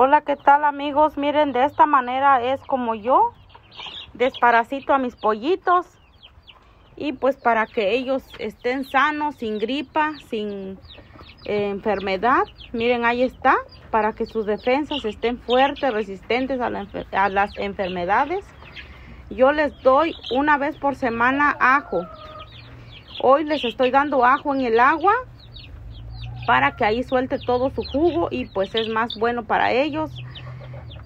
Hola, ¿qué tal amigos? Miren, de esta manera es como yo desparasito a mis pollitos. Y pues para que ellos estén sanos, sin gripa, sin eh, enfermedad. Miren, ahí está. Para que sus defensas estén fuertes, resistentes a, a las enfermedades. Yo les doy una vez por semana ajo. Hoy les estoy dando ajo en el agua para que ahí suelte todo su jugo y pues es más bueno para ellos.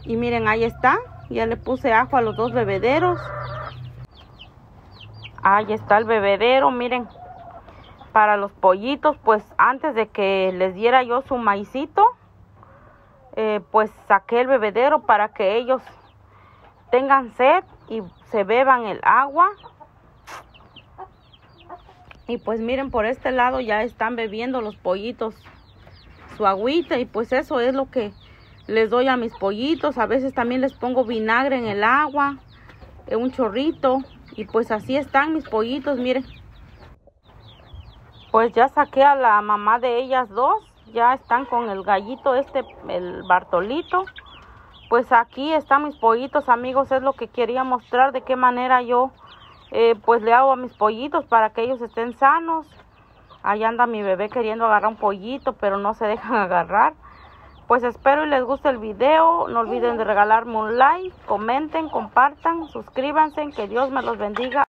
Y miren, ahí está. Ya le puse ajo a los dos bebederos. Ahí está el bebedero, miren. Para los pollitos, pues antes de que les diera yo su maicito, eh, pues saqué el bebedero para que ellos tengan sed y se beban el agua y pues miren, por este lado ya están bebiendo los pollitos su agüita y pues eso es lo que les doy a mis pollitos. A veces también les pongo vinagre en el agua, en un chorrito y pues así están mis pollitos, miren. Pues ya saqué a la mamá de ellas dos, ya están con el gallito este, el Bartolito. Pues aquí están mis pollitos amigos, es lo que quería mostrar de qué manera yo eh, pues le hago a mis pollitos para que ellos estén sanos. Ahí anda mi bebé queriendo agarrar un pollito, pero no se dejan agarrar. Pues espero y les guste el video. No olviden de regalarme un like, comenten, compartan, suscríbanse. Que Dios me los bendiga.